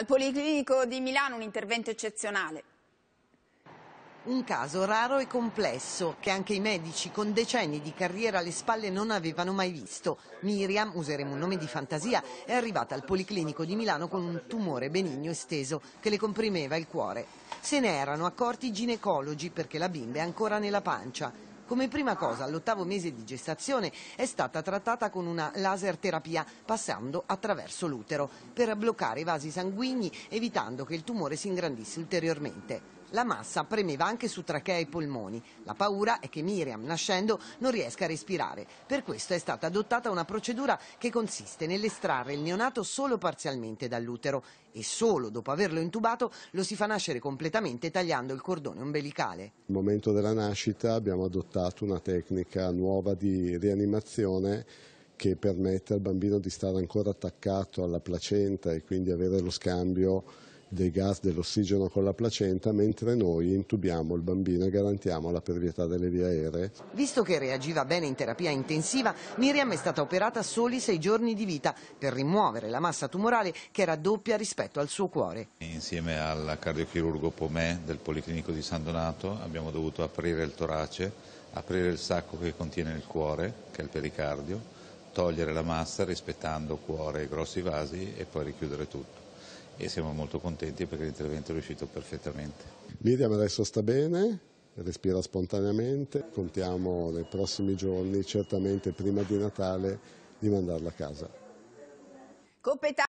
Al Policlinico di Milano un intervento eccezionale. Un caso raro e complesso che anche i medici con decenni di carriera alle spalle non avevano mai visto. Miriam, useremo un nome di fantasia, è arrivata al Policlinico di Milano con un tumore benigno esteso che le comprimeva il cuore. Se ne erano accorti i ginecologi perché la bimba è ancora nella pancia. Come prima cosa, all'ottavo mese di gestazione è stata trattata con una laser terapia passando attraverso l'utero per bloccare i vasi sanguigni evitando che il tumore si ingrandisse ulteriormente. La massa premeva anche su trachea e polmoni. La paura è che Miriam, nascendo, non riesca a respirare. Per questo è stata adottata una procedura che consiste nell'estrarre il neonato solo parzialmente dall'utero e solo dopo averlo intubato lo si fa nascere completamente tagliando il cordone ombelicale. Al momento della nascita abbiamo adottato una tecnica nuova di rianimazione che permette al bambino di stare ancora attaccato alla placenta e quindi avere lo scambio dei gas dell'ossigeno con la placenta, mentre noi intubiamo il bambino e garantiamo la pervietà delle vie aeree. Visto che reagiva bene in terapia intensiva, Miriam è stata operata soli sei giorni di vita per rimuovere la massa tumorale che era doppia rispetto al suo cuore. Insieme al cardiochirurgo Pomè del Policlinico di San Donato abbiamo dovuto aprire il torace, aprire il sacco che contiene il cuore, che è il pericardio, togliere la massa rispettando cuore e grossi vasi e poi richiudere tutto e siamo molto contenti perché l'intervento è riuscito perfettamente. Miriam adesso sta bene, respira spontaneamente, contiamo nei prossimi giorni, certamente prima di Natale, di mandarla a casa.